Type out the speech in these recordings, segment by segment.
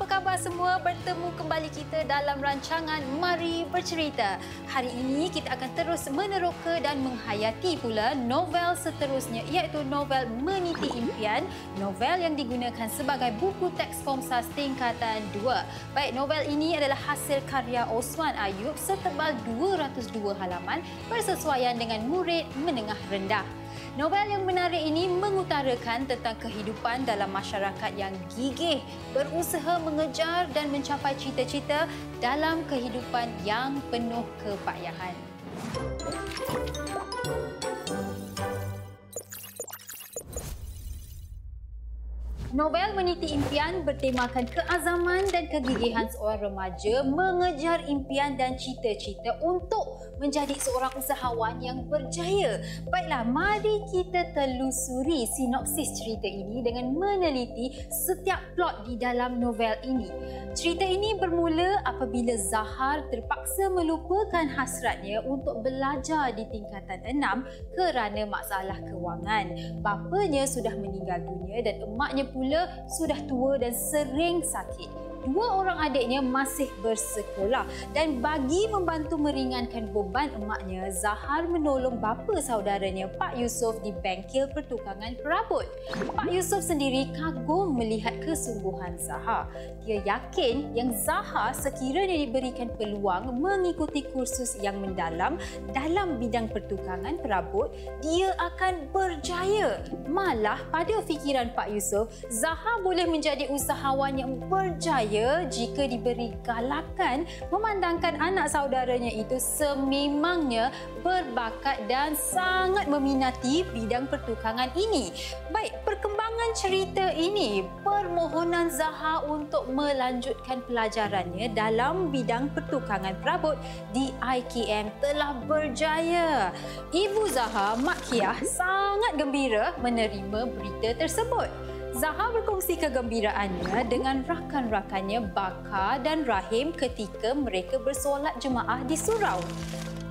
apa khabar semua? Bertemu kembali kita dalam rancangan Mari Bercerita. Hari ini kita akan terus meneroka dan menghayati pula novel seterusnya iaitu novel Meniti Impian, novel yang digunakan sebagai buku teks Komsas tingkatan 2. Baik, novel ini adalah hasil karya Osman Ayub setebal 202 halaman bersesuaian dengan murid menengah rendah. Novel yang menarik ini mengutarakan tentang kehidupan dalam masyarakat yang gigih, berusaha mengejar dan mencapai cita-cita dalam kehidupan yang penuh kepayahan. Novel Meniti Impian bertemakan keazaman dan kegigihan seorang remaja mengejar impian dan cita-cita untuk menjadi seorang usahawan yang berjaya. Baiklah, mari kita telusuri sinopsis cerita ini dengan meneliti setiap plot di dalam novel ini. Cerita ini bermula apabila Zahar terpaksa melupakan hasratnya untuk belajar di tingkatan enam kerana masalah kewangan. Bapanya sudah meninggal dunia dan emaknya pun pula sudah tua dan sering sakit dua orang adiknya masih bersekolah dan bagi membantu meringankan beban emaknya, Zahar menolong bapa saudaranya Pak Yusof di bengkel pertukangan perabot. Pak Yusof sendiri kagum melihat kesungguhan Zahar. Dia yakin yang Zahar sekiranya diberikan peluang mengikuti kursus yang mendalam dalam bidang pertukangan perabot, dia akan berjaya. Malah pada fikiran Pak Yusof, Zahar boleh menjadi usahawan yang berjaya jika diberi galakan memandangkan anak saudaranya itu sememangnya berbakat dan sangat meminati bidang pertukangan ini. Baik, perkembangan cerita ini, permohonan Zaha untuk melanjutkan pelajarannya dalam bidang pertukangan perabot di IKM telah berjaya. Ibu Zaha, Mak Kiah, sangat gembira menerima berita tersebut. Zaha berkongsi kegembiraannya dengan rakan-rakannya Baka dan Rahim ketika mereka bersolat jemaah di surau.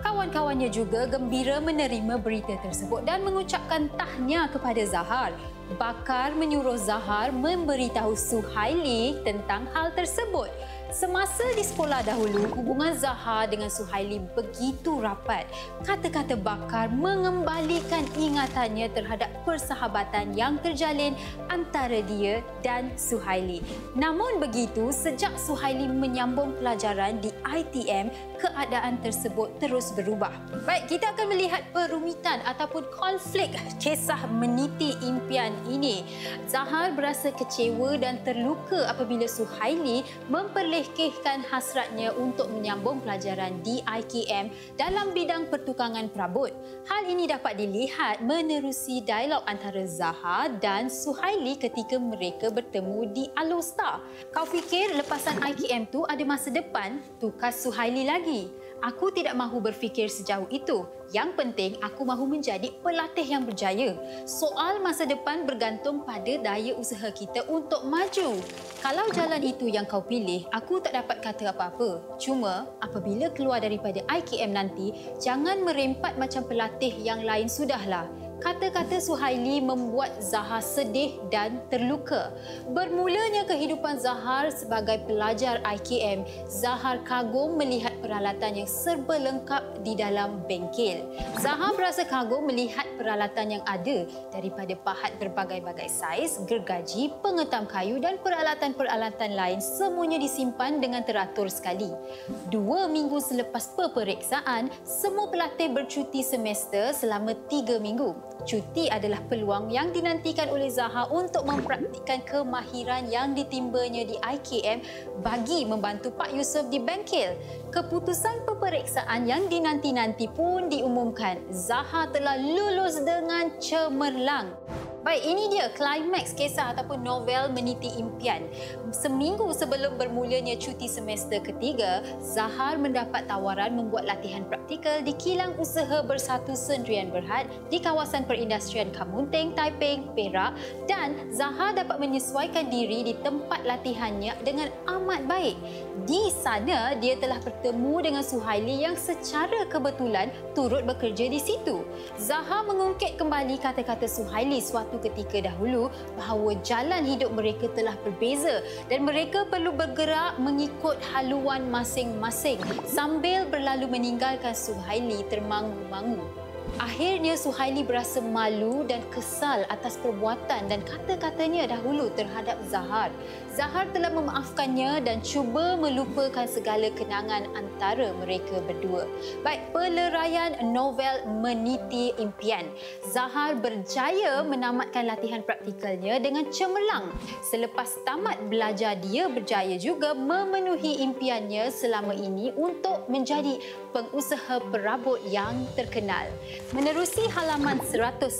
Kawan-kawannya juga gembira menerima berita tersebut dan mengucapkan tahniah kepada Zahar. Bakar menyuruh Zahar memberitahu Suhaili tentang hal tersebut. Semasa di sekolah dahulu, hubungan Zaha dengan Suhaili begitu rapat. Kata-kata Bakar mengembalikan ingatannya terhadap persahabatan yang terjalin antara dia dan Suhaili. Namun begitu, sejak Suhaili menyambung pelajaran di ITM, keadaan tersebut terus berubah. Baik, kita akan melihat perumitan ataupun konflik kisah meniti impian ini. Zahar berasa kecewa dan terluka apabila Suhaili memperlihatkan melekehkan hasratnya untuk menyambung pelajaran di IKM dalam bidang pertukangan perabot. Hal ini dapat dilihat menerusi dialog antara Zaha dan Suhaili ketika mereka bertemu di Alostar. Kau fikir lepasan IKM tu ada masa depan? Tukas Suhaili lagi. Aku tidak mahu berfikir sejauh itu. Yang penting aku mahu menjadi pelatih yang berjaya. Soal masa depan bergantung pada daya usaha kita untuk maju. Kalau jalan itu yang kau pilih, aku tak dapat kata apa-apa. Cuma apabila keluar daripada IKM nanti, jangan merempat macam pelatih yang lain sudahlah. Kata-kata Suhaili membuat Zahar sedih dan terluka. Bermulanya kehidupan Zahar sebagai pelajar IKM, Zahar kagum melihat peralatan yang serba lengkap di dalam bengkel. Zahar berasa kagum melihat peralatan yang ada daripada pahat berbagai-bagai saiz, gergaji, pengetam kayu dan peralatan-peralatan lain semuanya disimpan dengan teratur sekali. Dua minggu selepas peperiksaan, semua pelatih bercuti semester selama tiga minggu. Cuti adalah peluang yang dinantikan oleh Zaha untuk mempraktikkan kemahiran yang ditimbanya di IKM bagi membantu Pak Yusof di bengkel. Keputusan peperiksaan yang dinanti-nanti pun diumumkan. Zaha telah lulus dengan cemerlang. Baik, ini dia klimaks kisah ataupun novel Meniti Impian. Seminggu sebelum bermulanya cuti semester ketiga, Zahar mendapat tawaran membuat latihan praktikal di kilang usaha bersatu Sendirian Berhad di kawasan perindustrian Kamunteng, Taiping, Perak dan Zahar dapat menyesuaikan diri di tempat latihannya dengan amat baik. Di sana, dia telah bertemu dengan Suhaili yang secara kebetulan turut bekerja di situ. Zahar mengungkit kembali kata-kata Suhaili suatu ketika dahulu bahawa jalan hidup mereka telah berbeza dan mereka perlu bergerak mengikut haluan masing-masing sambil berlalu meninggalkan Suhaili termangu-mangu. Akhirnya Suhaili berasa malu dan kesal atas perbuatan dan kata-katanya dahulu terhadap Zahar. Zahar telah memaafkannya dan cuba melupakan segala kenangan antara mereka berdua. Baik, peleraian novel Meniti Impian. Zahar berjaya menamatkan latihan praktikalnya dengan cemerlang. Selepas tamat belajar, dia berjaya juga memenuhi impiannya selama ini untuk menjadi pengusaha perabot yang terkenal. Menerusi halaman 194,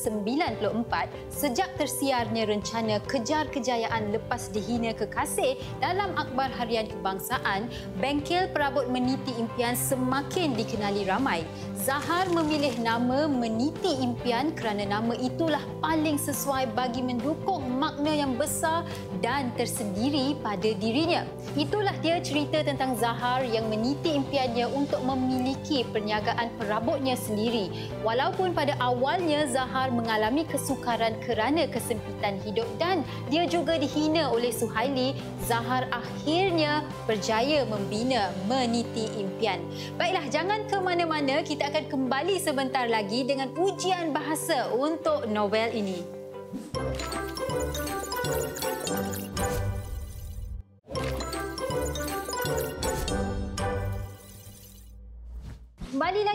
sejak tersiarnya rencana kejar kejayaan lepas dihina kekasih dalam akhbar harian kebangsaan, bengkel perabot meniti impian semakin dikenali ramai. Zahar memilih nama meniti impian kerana nama itulah paling sesuai bagi mendukung makna yang besar dan tersendiri pada dirinya. Itulah dia cerita tentang Zahar yang meniti impiannya untuk memiliki perniagaan perabotnya sendiri. Walau Walaupun pada awalnya Zahar mengalami kesukaran kerana kesempitan hidup dan dia juga dihina oleh Suhaili, Zahar akhirnya berjaya membina meniti impian. Baiklah, jangan ke mana-mana. Kita akan kembali sebentar lagi dengan ujian bahasa untuk novel ini.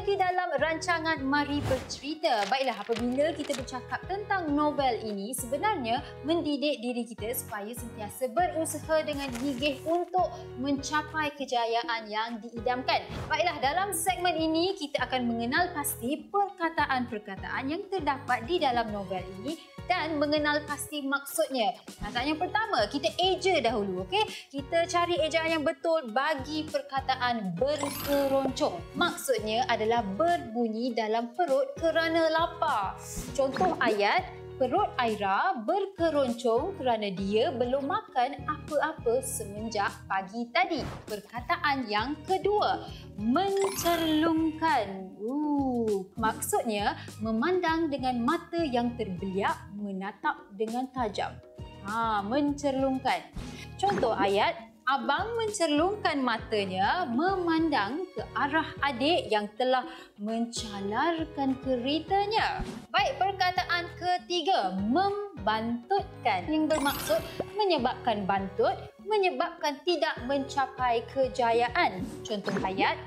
Lagi dalam rancangan Mari Bercerita. Baiklah, apabila kita bercakap tentang novel ini, sebenarnya mendidik diri kita supaya sentiasa berusaha dengan gigih untuk mencapai kejayaan yang diidamkan. Baiklah, dalam segmen ini kita akan mengenal pasti perkataan-perkataan yang terdapat di dalam novel ini dan mengenal pasti maksudnya. Perkataan yang pertama, kita eja dahulu, okey? Kita cari ejaan yang betul bagi perkataan berkeroncong. Maksudnya adalah berbunyi dalam perut kerana lapar. Contoh ayat, perut Aira berkeroncong kerana dia belum makan apa-apa semenjak pagi tadi. Perkataan yang kedua, mencerlungkan. Uh, maksudnya memandang dengan mata yang terbeliak menatap dengan tajam. Ha, mencerlungkan. Contoh ayat, Abang mencerlungkan matanya memandang ke arah adik yang telah mencalarkan keritanya. Baik, perkataan ketiga, membantutkan yang bermaksud menyebabkan bantut, menyebabkan tidak mencapai kejayaan. Contoh ayat,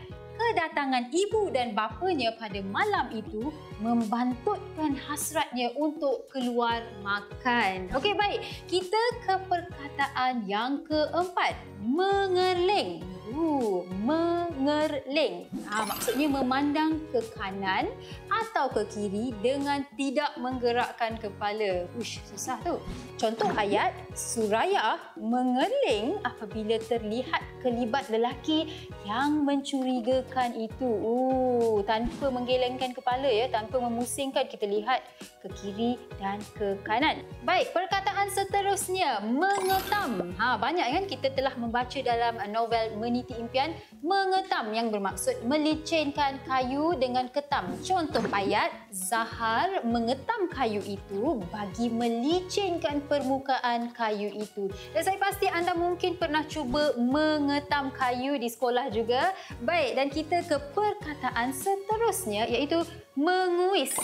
kedatangan ibu dan bapanya pada malam itu membantutkan hasratnya untuk keluar makan. Okey baik, kita ke perkataan yang keempat, mengerling. Uh, mengerling. Ha, maksudnya memandang ke kanan atau ke kiri dengan tidak menggerakkan kepala. Ush, susah tu. Contoh ayat, Suraya mengerling apabila terlihat kelibat lelaki yang mencurigakan itu. Uh, tanpa menggelengkan kepala ya, tanpa memusingkan kita lihat ke kiri dan ke kanan. Baik, perkataan seterusnya, mengetam. Ha, banyak kan kita telah membaca dalam novel Menit meniti impian mengetam yang bermaksud melicinkan kayu dengan ketam. Contoh ayat, Zahar mengetam kayu itu bagi melicinkan permukaan kayu itu. Dan saya pasti anda mungkin pernah cuba mengetam kayu di sekolah juga. Baik, dan kita ke perkataan seterusnya iaitu menguis.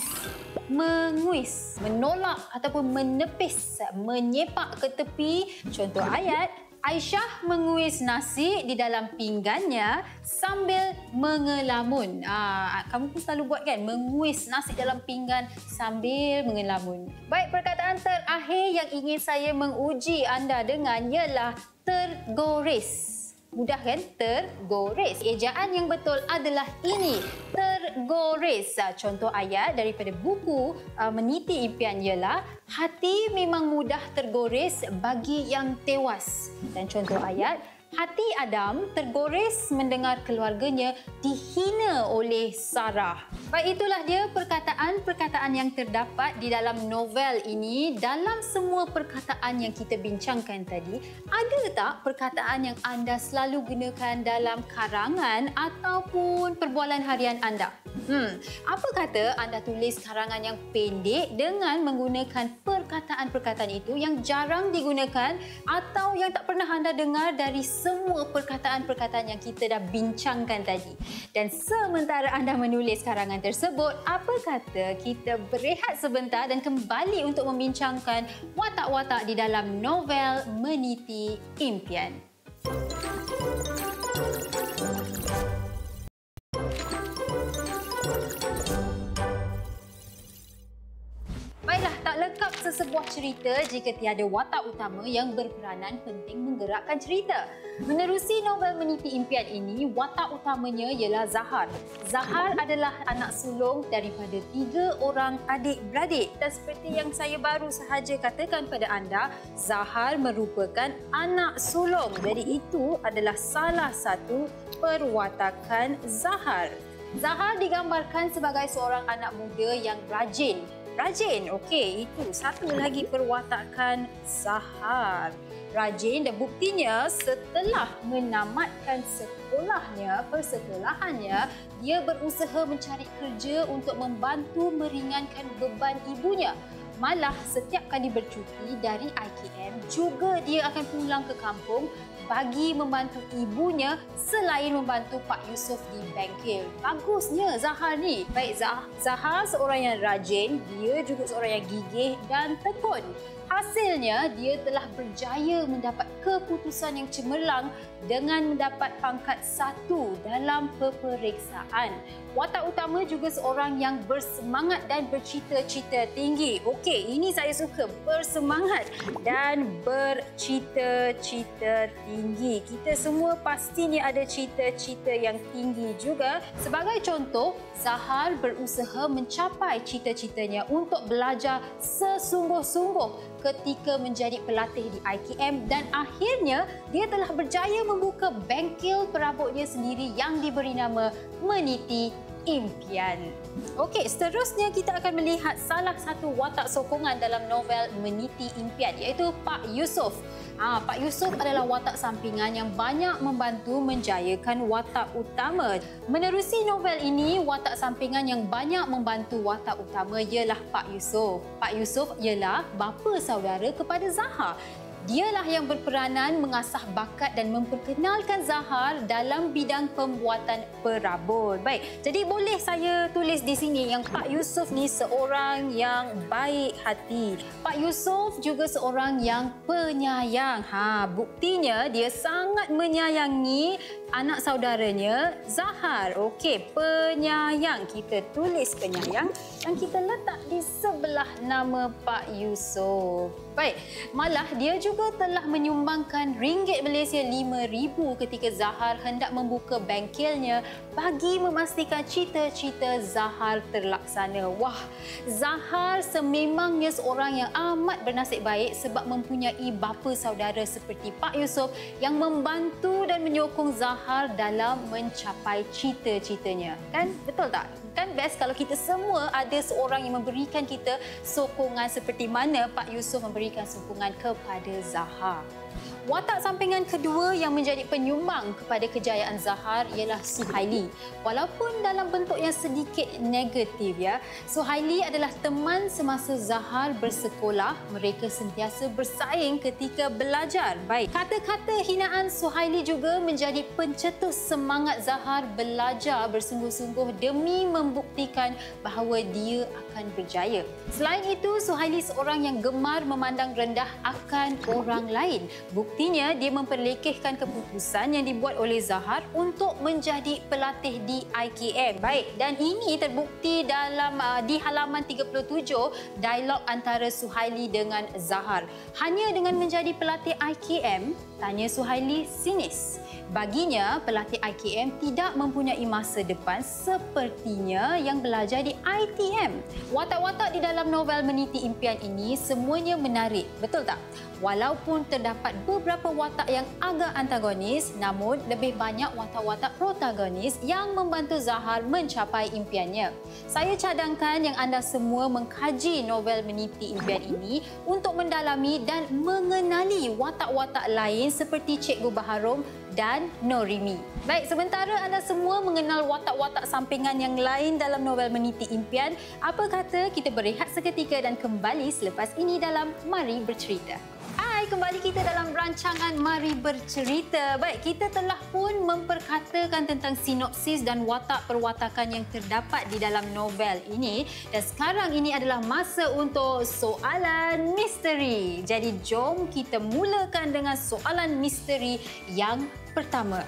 Menguis, menolak ataupun menepis, menyepak ke tepi. Contoh ayat, Aisyah menguis nasi di dalam pinggannya sambil mengelamun. Ah, kamu pun selalu buat kan? Menguis nasi dalam pinggan sambil mengelamun. Baik, perkataan terakhir yang ingin saya menguji anda dengan ialah tergores. Mudah kan? Tergores. Ejaan yang betul adalah ini. Tergores. Ah, contoh ayat daripada buku uh, Meniti Impian ialah Hati memang mudah tergores bagi yang tewas. Dan contoh ayat Hati Adam tergores mendengar keluarganya dihina oleh Sarah. Baik itulah dia perkataan-perkataan yang terdapat di dalam novel ini. Dalam semua perkataan yang kita bincangkan tadi, ada tak perkataan yang anda selalu gunakan dalam karangan ataupun perbualan harian anda? Hmm, apa kata anda tulis karangan yang pendek dengan menggunakan perkataan-perkataan itu yang jarang digunakan atau yang tak pernah anda dengar dari semua perkataan-perkataan yang kita dah bincangkan tadi. Dan sementara anda menulis karangan tersebut, apa kata kita berehat sebentar dan kembali untuk membincangkan watak-watak di dalam novel Meniti Impian. Cerita jika tiada watak utama yang berperanan penting menggerakkan cerita. Menerusi novel Meniti Impian ini, watak utamanya ialah Zahar. Zahar adalah anak sulung daripada tiga orang adik-beradik. Dan seperti yang saya baru sahaja katakan pada anda, Zahar merupakan anak sulung. Jadi itu adalah salah satu perwatakan Zahar. Zahar digambarkan sebagai seorang anak muda yang rajin, Rajin, okey, itu satu lagi perwatakan Sahar. Rajin dan buktinya setelah menamatkan sekolahnya, persekolahannya, dia berusaha mencari kerja untuk membantu meringankan beban ibunya. Malah setiap kali bercuti dari IKM, juga dia akan pulang ke kampung bagi membantu ibunya selain membantu Pak Yusof di bengkel. Bagusnya Zahar ni. Baik Zahar seorang yang rajin, dia juga seorang yang gigih dan tekun. Hasilnya, dia telah berjaya mendapat keputusan yang cemerlang dengan mendapat pangkat satu dalam peperiksaan. Watak utama juga seorang yang bersemangat dan bercita-cita tinggi. Okey, ini saya suka. Bersemangat dan bercita-cita tinggi. Kita semua pastinya ada cita-cita yang tinggi juga. Sebagai contoh, Zahar berusaha mencapai cita-citanya untuk belajar sesungguh-sungguh ketika menjadi pelatih di IKM dan akhirnya dia telah berjaya membuka bengkel perabotnya sendiri yang diberi nama Meniti Impian. Okey, seterusnya kita akan melihat salah satu watak sokongan dalam novel Meniti Impian iaitu Pak Yusof. Ha, Pak Yusof adalah watak sampingan yang banyak membantu menjayakan watak utama. Menerusi novel ini, watak sampingan yang banyak membantu watak utama ialah Pak Yusof. Pak Yusof ialah bapa saudara kepada Zahar. Dialah yang berperanan mengasah bakat dan memperkenalkan Zahar dalam bidang pembuatan perabot. Baik, jadi boleh saya tulis di sini yang Pak Yusof ni seorang yang baik hati. Pak Yusof juga seorang yang penyayang. Ha, buktinya dia sangat menyayangi anak saudaranya Zahar. Okey, penyayang. Kita tulis penyayang dan kita letak di sebelah nama Pak Yusof. Baik, malah dia juga telah menyumbangkan ringgit Malaysia RM5,000 ketika Zahar hendak membuka bengkelnya bagi memastikan cita-cita Zahar terlaksana. Wah, Zahar sememangnya seorang yang amat bernasib baik sebab mempunyai bapa saudara seperti Pak Yusof yang membantu dan menyokong Zahar dalam mencapai cita-citanya. Kan? Betul tak? Kan best kalau kita semua ada seorang yang memberikan kita sokongan seperti mana Pak Yusof memberikan sokongan kepada Zaha. Watak sampingan kedua yang menjadi penyumbang kepada kejayaan Zahar ialah Suhaili. Walaupun dalam bentuk yang sedikit negatif ya, Suhaili adalah teman semasa Zahar bersekolah. Mereka sentiasa bersaing ketika belajar. Baik, kata-kata hinaan Suhaili juga menjadi pencetus semangat Zahar belajar bersungguh-sungguh demi membuktikan bahawa dia akan berjaya. Selain itu, Suhaili seorang yang gemar memandang rendah akan orang lain. Bukti Buktinya, dia memperlekehkan keputusan yang dibuat oleh Zahar untuk menjadi pelatih di IKM. Baik, dan ini terbukti dalam uh, di halaman 37 dialog antara Suhaili dengan Zahar. Hanya dengan menjadi pelatih IKM, tanya Suhaili sinis. Baginya, pelatih IKM tidak mempunyai masa depan sepertinya yang belajar di ITM. Watak-watak di dalam novel Meniti Impian ini semuanya menarik, betul tak? Walaupun terdapat beberapa watak yang agak antagonis namun lebih banyak watak-watak protagonis yang membantu Zahar mencapai impiannya. Saya cadangkan yang anda semua mengkaji novel Meniti Impian ini untuk mendalami dan mengenali watak-watak lain seperti Cikgu Baharom dan Norimi. Baik, sementara anda semua mengenal watak-watak sampingan yang lain dalam novel Meniti Impian, apa kata kita berehat seketika dan kembali selepas ini dalam Mari Bercerita. Hai, kembali kita dalam rancangan Mari Bercerita. Baik, kita telah pun memperkatakan tentang sinopsis dan watak perwatakan yang terdapat di dalam novel ini. Dan sekarang ini adalah masa untuk soalan misteri. Jadi, jom kita mulakan dengan soalan misteri yang pertama.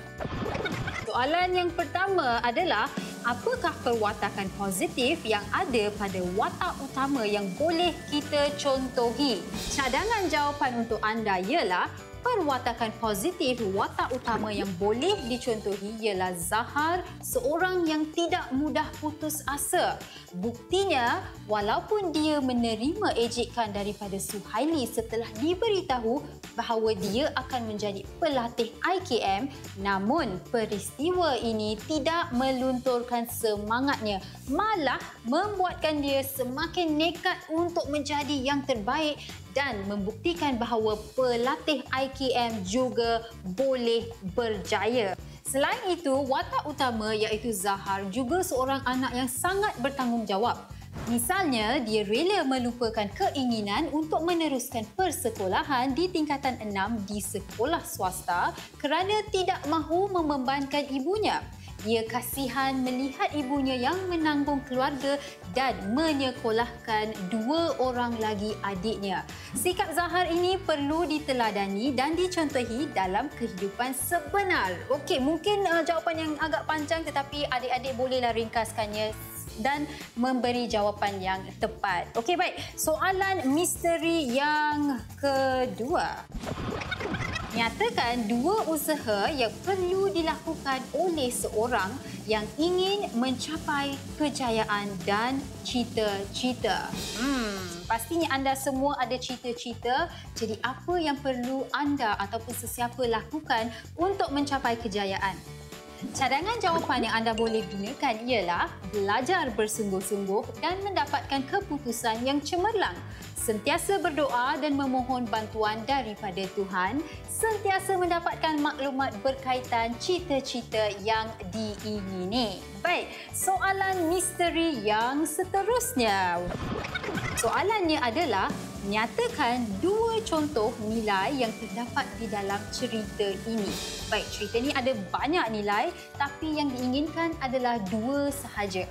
Soalan yang pertama adalah apakah perwatakan positif yang ada pada watak utama yang boleh kita contohi? Cadangan jawapan untuk anda ialah perwatakan positif watak utama yang boleh dicontohi ialah Zahar, seorang yang tidak mudah putus asa. Buktinya, walaupun dia menerima ejekan daripada Suhaili setelah diberitahu bahawa dia akan menjadi pelatih IKM, namun peristiwa ini tidak melunturkan semangatnya, malah membuatkan dia semakin nekat untuk menjadi yang terbaik dan membuktikan bahawa pelatih IKM juga boleh berjaya. Selain itu, watak utama iaitu Zahar juga seorang anak yang sangat bertanggungjawab. Misalnya, dia rela melupakan keinginan untuk meneruskan persekolahan di tingkatan enam di sekolah swasta kerana tidak mahu membebankan ibunya. Ia kasihan melihat ibunya yang menanggung keluarga dan menyekolahkan dua orang lagi adiknya. Sikap Zahar ini perlu diteladani dan dicontohi dalam kehidupan sebenar. Okey, mungkin uh, jawapan yang agak panjang tetapi adik-adik bolehlah ringkaskannya dan memberi jawapan yang tepat. Okey, baik. Soalan misteri yang kedua. Nyatakan dua usaha yang perlu dilakukan oleh seorang yang ingin mencapai kejayaan dan cita-cita. Hmm, pastinya anda semua ada cita-cita. Jadi apa yang perlu anda ataupun sesiapa lakukan untuk mencapai kejayaan? Cadangan jawapan yang anda boleh gunakan ialah belajar bersungguh-sungguh dan mendapatkan keputusan yang cemerlang. Sentiasa berdoa dan memohon bantuan daripada Tuhan. Sentiasa mendapatkan maklumat berkaitan cita-cita yang diingini. Baik, soalan misteri yang seterusnya. Soalannya adalah nyatakan dua contoh nilai yang terdapat di dalam cerita ini. Baik, cerita ini ada banyak nilai tapi yang diinginkan adalah dua sahaja.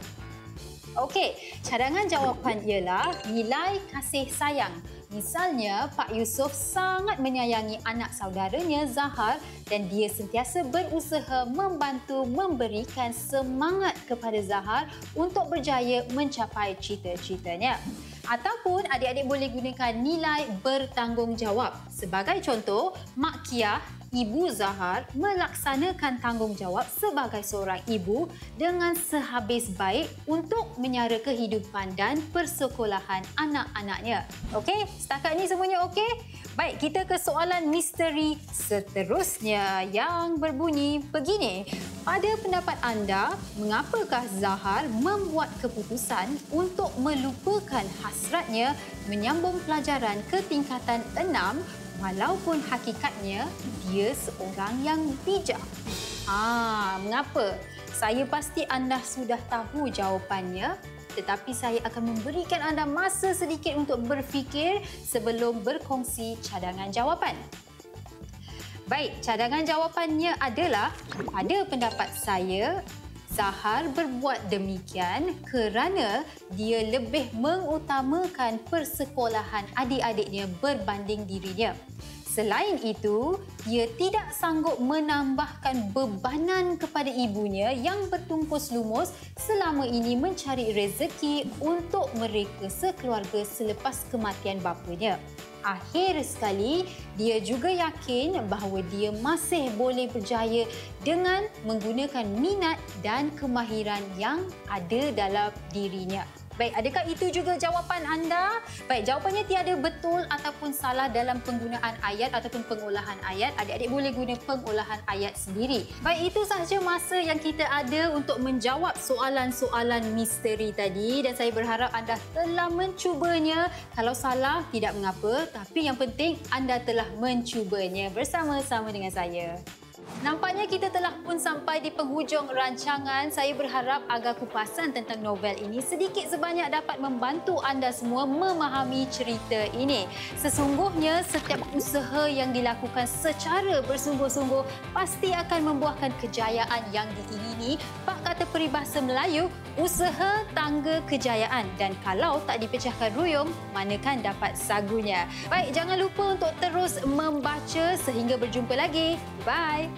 Okey, cadangan jawapan ialah nilai kasih sayang. Misalnya, Pak Yusof sangat menyayangi anak saudaranya Zahar dan dia sentiasa berusaha membantu memberikan semangat kepada Zahar untuk berjaya mencapai cita-citanya. Ataupun adik-adik boleh gunakan nilai bertanggungjawab. Sebagai contoh, Mak Kiah Ibu Zahar melaksanakan tanggungjawab sebagai seorang ibu dengan sehabis baik untuk menyara kehidupan dan persekolahan anak-anaknya. Okey, setakat ini semuanya okey? Baik, kita ke soalan misteri seterusnya yang berbunyi begini. Pada pendapat anda, mengapakah Zahar membuat keputusan untuk melupakan hasratnya menyambung pelajaran ke tingkatan enam walaupun hakikatnya dia seorang yang bijak. Ah, mengapa? Saya pasti anda sudah tahu jawapannya tetapi saya akan memberikan anda masa sedikit untuk berfikir sebelum berkongsi cadangan jawapan. Baik, cadangan jawapannya adalah pada pendapat saya Zahar berbuat demikian kerana dia lebih mengutamakan persekolahan adik-adiknya berbanding dirinya. Selain itu, dia tidak sanggup menambahkan bebanan kepada ibunya yang bertungkus lumus selama ini mencari rezeki untuk mereka sekeluarga selepas kematian bapanya. Akhir sekali, dia juga yakin bahawa dia masih boleh berjaya dengan menggunakan minat dan kemahiran yang ada dalam dirinya. Baik, adakah itu juga jawapan anda? Baik, jawapannya tiada betul ataupun salah dalam penggunaan ayat ataupun pengolahan ayat. Adik-adik boleh guna pengolahan ayat sendiri. Baik, itu sahaja masa yang kita ada untuk menjawab soalan-soalan misteri tadi dan saya berharap anda telah mencubanya. Kalau salah, tidak mengapa. Tapi yang penting anda telah mencubanya bersama-sama dengan saya. Nampaknya kita telah pun sampai di penghujung rancangan. Saya berharap agar kupasan tentang novel ini sedikit sebanyak dapat membantu anda semua memahami cerita ini. Sesungguhnya setiap usaha yang dilakukan secara bersungguh-sungguh pasti akan membuahkan kejayaan yang diingini. Kata peribahasa Melayu, usaha tangga kejayaan dan kalau tak dipecahkan ruyung, manakan dapat sagunya. Baik, jangan lupa untuk terus membaca sehingga berjumpa lagi. Bye.